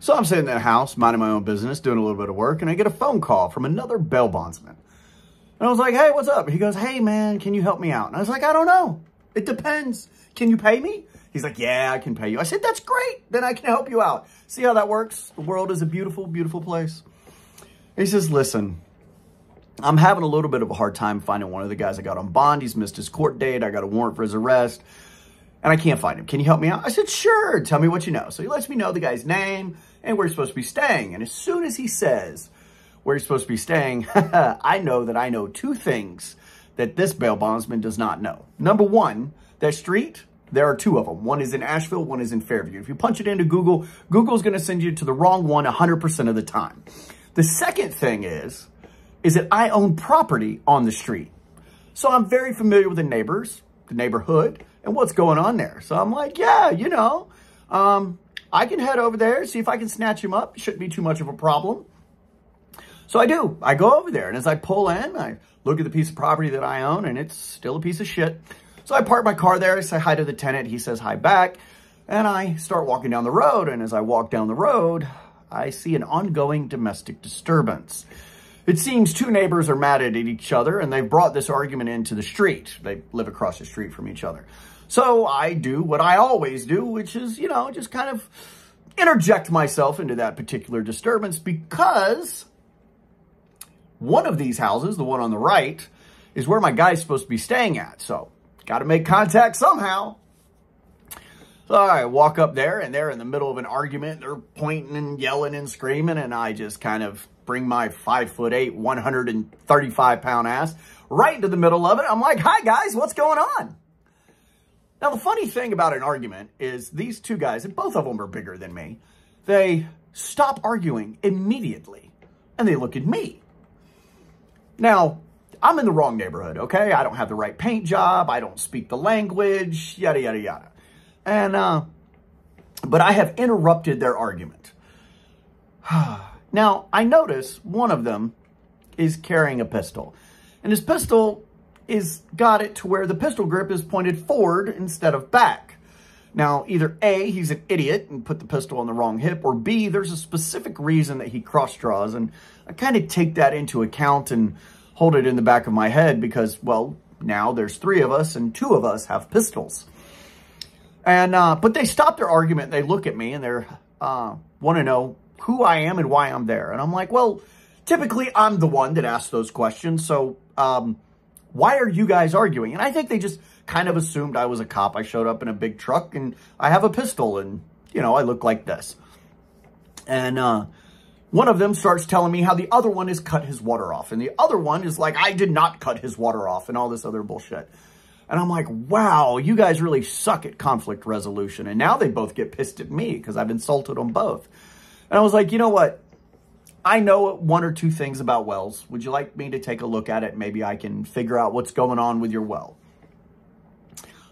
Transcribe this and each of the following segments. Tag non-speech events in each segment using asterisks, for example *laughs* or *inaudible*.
So I'm sitting in the house, minding my own business, doing a little bit of work, and I get a phone call from another bail bondsman. And I was like, hey, what's up? He goes, hey, man, can you help me out? And I was like, I don't know. It depends. Can you pay me? He's like, yeah, I can pay you. I said, that's great. Then I can help you out. See how that works? The world is a beautiful, beautiful place. He says, listen, I'm having a little bit of a hard time finding one of the guys I got on bond. He's missed his court date. I got a warrant for his arrest and I can't find him. Can you help me out? I said, sure. Tell me what you know. So he lets me know the guy's name and where he's supposed to be staying. And as soon as he says where he's supposed to be staying, *laughs* I know that I know two things that this bail bondsman does not know. Number one, that street, there are two of them. One is in Asheville, one is in Fairview. If you punch it into Google, Google's going to send you to the wrong one 100% of the time. The second thing is, is that I own property on the street. So I'm very familiar with the neighbors, the neighborhood, and what's going on there. So I'm like, yeah, you know, um, I can head over there, see if I can snatch him up. Shouldn't be too much of a problem. So I do. I go over there, and as I pull in, I look at the piece of property that I own, and it's still a piece of shit. So I park my car there. I say hi to the tenant. He says hi back, and I start walking down the road. And as I walk down the road, I see an ongoing domestic disturbance. It seems two neighbors are mad at each other, and they've brought this argument into the street. They live across the street from each other. So I do what I always do, which is, you know, just kind of interject myself into that particular disturbance because one of these houses, the one on the right, is where my guy's supposed to be staying at. So got to make contact somehow. So I walk up there and they're in the middle of an argument. They're pointing and yelling and screaming. And I just kind of bring my five foot eight, 135 pound ass right into the middle of it. I'm like, hi guys, what's going on? Now, the funny thing about an argument is these two guys, and both of them are bigger than me, they stop arguing immediately and they look at me. Now, I'm in the wrong neighborhood, okay? I don't have the right paint job. I don't speak the language, yada, yada, yada. And, uh, but I have interrupted their argument. *sighs* now, I notice one of them is carrying a pistol. And his pistol is got it to where the pistol grip is pointed forward instead of back. Now, either A, he's an idiot and put the pistol on the wrong hip, or B, there's a specific reason that he cross draws. And I kind of take that into account and hold it in the back of my head because, well, now there's three of us and two of us have pistols. And, uh, but they stop their argument. They look at me and they're, uh, want to know who I am and why I'm there. And I'm like, well, typically I'm the one that asks those questions. So, um, why are you guys arguing? And I think they just kind of assumed I was a cop. I showed up in a big truck and I have a pistol and, you know, I look like this. And uh, one of them starts telling me how the other one has cut his water off. And the other one is like, I did not cut his water off and all this other bullshit. And I'm like, wow, you guys really suck at conflict resolution. And now they both get pissed at me because I've insulted them both. And I was like, you know what? I know one or two things about wells. Would you like me to take a look at it? Maybe I can figure out what's going on with your well.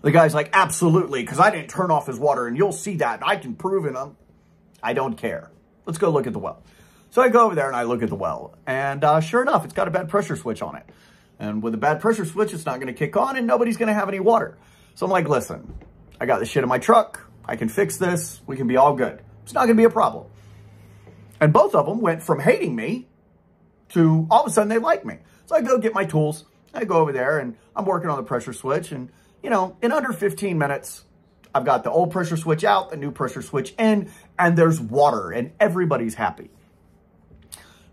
The guy's like, absolutely, because I didn't turn off his water, and you'll see that. I can prove it. Um, I don't care. Let's go look at the well. So I go over there and I look at the well, and uh, sure enough, it's got a bad pressure switch on it. And with a bad pressure switch, it's not going to kick on, and nobody's going to have any water. So I'm like, listen, I got this shit in my truck. I can fix this. We can be all good. It's not going to be a problem. And both of them went from hating me to all of a sudden they like me. So I go get my tools. I go over there and I'm working on the pressure switch. And, you know, in under 15 minutes, I've got the old pressure switch out, the new pressure switch in, and there's water and everybody's happy.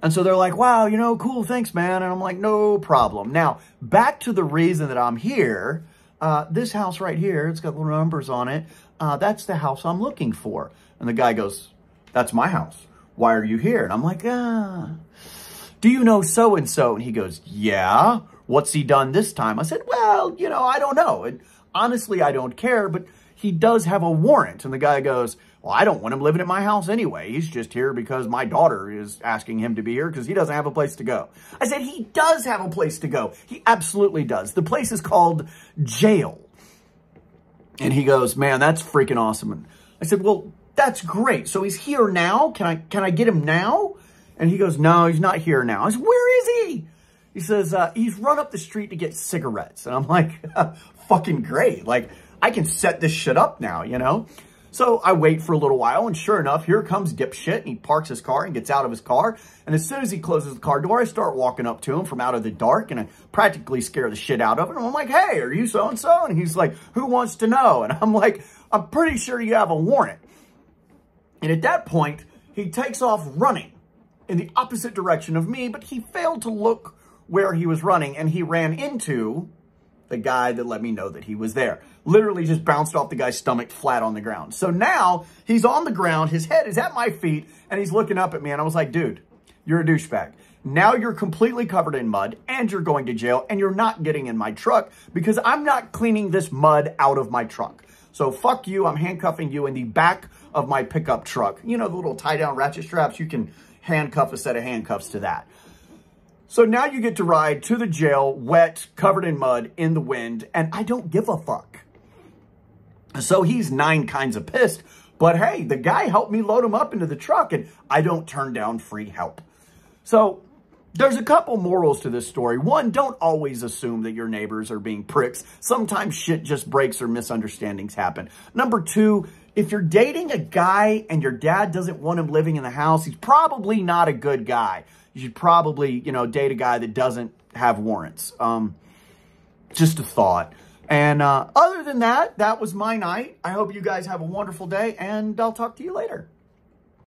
And so they're like, wow, you know, cool, thanks, man. And I'm like, no problem. Now, back to the reason that I'm here. Uh, this house right here, it's got little numbers on it. Uh, that's the house I'm looking for. And the guy goes, that's my house why are you here? And I'm like, ah, do you know so-and-so? And he goes, yeah. What's he done this time? I said, well, you know, I don't know. And honestly, I don't care, but he does have a warrant. And the guy goes, well, I don't want him living at my house anyway. He's just here because my daughter is asking him to be here because he doesn't have a place to go. I said, he does have a place to go. He absolutely does. The place is called jail. And he goes, man, that's freaking awesome. And I said, well, that's great. So he's here now. Can I, can I get him now? And he goes, no, he's not here now. I said, where is he? He says, uh, he's run up the street to get cigarettes. And I'm like, *laughs* fucking great. Like, I can set this shit up now, you know? So I wait for a little while, and sure enough, here comes dipshit, and he parks his car and gets out of his car. And as soon as he closes the car door, I start walking up to him from out of the dark, and I practically scare the shit out of him. I'm like, hey, are you so-and-so? And he's like, who wants to know? And I'm like, I'm pretty sure you have a warrant. And at that point, he takes off running in the opposite direction of me, but he failed to look where he was running, and he ran into the guy that let me know that he was there. Literally just bounced off the guy's stomach flat on the ground. So now he's on the ground, his head is at my feet, and he's looking up at me. And I was like, dude, you're a douchebag. Now you're completely covered in mud and you're going to jail and you're not getting in my truck because I'm not cleaning this mud out of my truck. So fuck you. I'm handcuffing you in the back of my pickup truck. You know, the little tie down ratchet straps. You can handcuff a set of handcuffs to that. So now you get to ride to the jail, wet, covered in mud, in the wind, and I don't give a fuck. So he's nine kinds of pissed, but hey, the guy helped me load him up into the truck, and I don't turn down free help. So there's a couple morals to this story. One, don't always assume that your neighbors are being pricks. Sometimes shit just breaks or misunderstandings happen. Number two, if you're dating a guy and your dad doesn't want him living in the house, he's probably not a good guy you should probably, you know, date a guy that doesn't have warrants. Um, just a thought. And uh, other than that, that was my night. I hope you guys have a wonderful day, and I'll talk to you later.